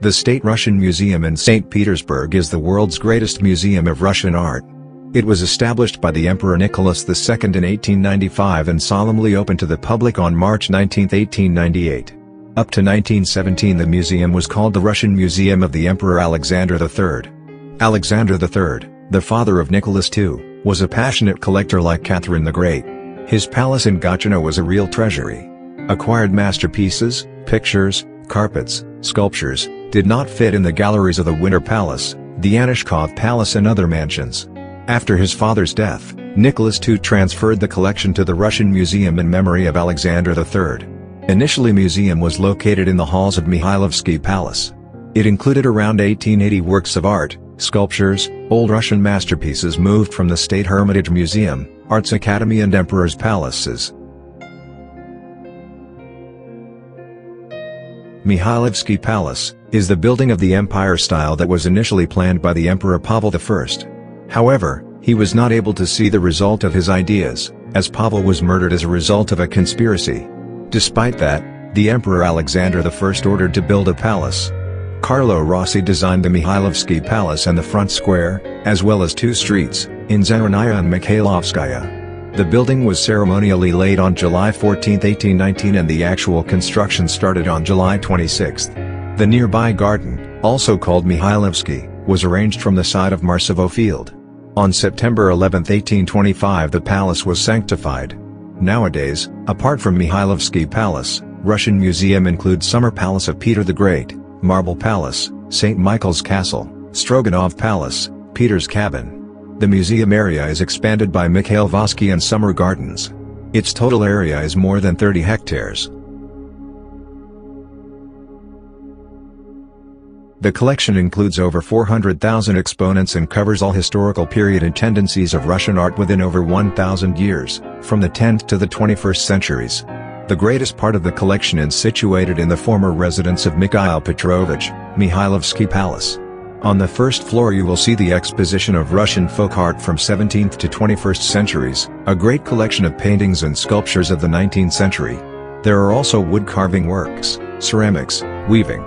The State Russian Museum in St. Petersburg is the world's greatest museum of Russian art. It was established by the Emperor Nicholas II in 1895 and solemnly opened to the public on March 19, 1898. Up to 1917 the museum was called the Russian Museum of the Emperor Alexander III. Alexander III, the father of Nicholas II, was a passionate collector like Catherine the Great. His palace in Gatchina was a real treasury. Acquired masterpieces, pictures, carpets, sculptures, did not fit in the galleries of the Winter Palace, the Anichkov Palace and other mansions. After his father's death, Nicholas II transferred the collection to the Russian Museum in memory of Alexander III. Initially museum was located in the halls of Mikhailovsky Palace. It included around 1880 works of art, sculptures, old Russian masterpieces moved from the State Hermitage Museum, Arts Academy and Emperor's Palaces. Mikhailovsky Palace, is the building of the empire style that was initially planned by the Emperor Pavel I. However, he was not able to see the result of his ideas, as Pavel was murdered as a result of a conspiracy. Despite that, the Emperor Alexander I ordered to build a palace. Carlo Rossi designed the Mikhailovsky Palace and the front square, as well as two streets, in Zaranaya and Mikhailovskaya. The building was ceremonially laid on July 14, 1819 and the actual construction started on July 26. The nearby garden, also called Mikhailovsky, was arranged from the side of Marsovo Field. On September 11, 1825 the palace was sanctified. Nowadays, apart from Mikhailovsky Palace, Russian Museum includes Summer Palace of Peter the Great, Marble Palace, St. Michael's Castle, Stroganov Palace, Peter's Cabin. The museum area is expanded by Mikhailovsky and Summer Gardens. Its total area is more than 30 hectares. The collection includes over 400,000 exponents and covers all historical period and tendencies of Russian art within over 1,000 years, from the 10th to the 21st centuries. The greatest part of the collection is situated in the former residence of Mikhail Petrovich, Mikhailovsky Palace. On the first floor you will see the exposition of Russian folk art from 17th to 21st centuries, a great collection of paintings and sculptures of the 19th century. There are also wood carving works, ceramics, weaving,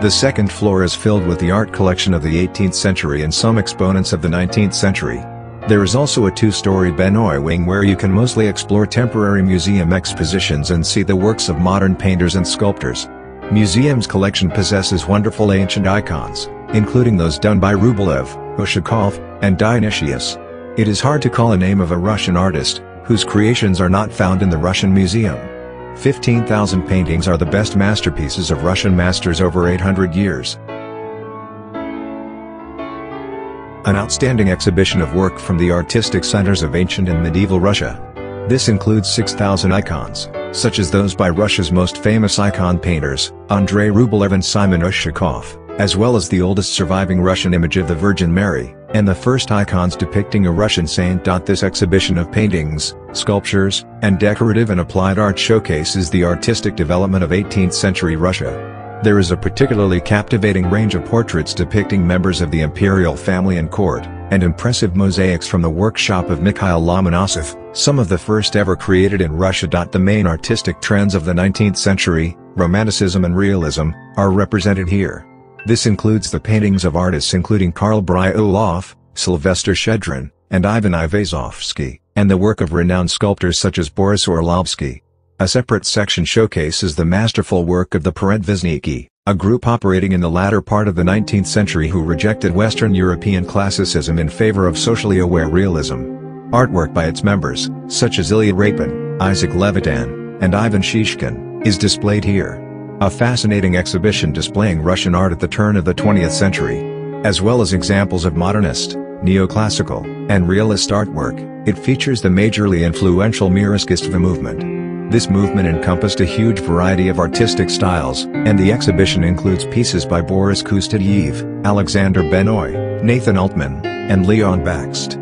the second floor is filled with the art collection of the 18th century and some exponents of the 19th century. There is also a two-story Benois wing where you can mostly explore temporary museum expositions and see the works of modern painters and sculptors. Museum's collection possesses wonderful ancient icons, including those done by Rublev, Ushakov, and Dionysius. It is hard to call a name of a Russian artist, whose creations are not found in the Russian Museum. 15,000 paintings are the best masterpieces of Russian masters over 800 years. An outstanding exhibition of work from the artistic centers of ancient and medieval Russia. This includes 6,000 icons, such as those by Russia's most famous icon painters, Andrei Rublev and Simon Ushakov, as well as the oldest surviving Russian image of the Virgin Mary, and the first icons depicting a Russian saint. This exhibition of paintings, sculptures, and decorative and applied art showcases the artistic development of 18th-century Russia. There is a particularly captivating range of portraits depicting members of the imperial family and court, and impressive mosaics from the workshop of Mikhail Lomonosov, some of the first ever created in Russia. The main artistic trends of the 19th century, Romanticism and Realism, are represented here. This includes the paintings of artists including Karl Bryullov, Sylvester Shchedrin, and Ivan Aivazovsky, and the work of renowned sculptors such as Boris Orlovsky. A separate section showcases the masterful work of the Peredvizhniki, a group operating in the latter part of the 19th century who rejected Western European classicism in favor of socially aware realism. Artwork by its members, such as Ilya Repin, Isaac Levitan, and Ivan Shishkin, is displayed here. A fascinating exhibition displaying Russian art at the turn of the 20th century. As well as examples of modernist, neoclassical, and realist artwork, it features the majorly influential Mir iskusstva movement. This movement encompassed a huge variety of artistic styles, and the exhibition includes pieces by Boris Kustodiev, Alexander Benois, Nathan Altman, and Leon Bakst.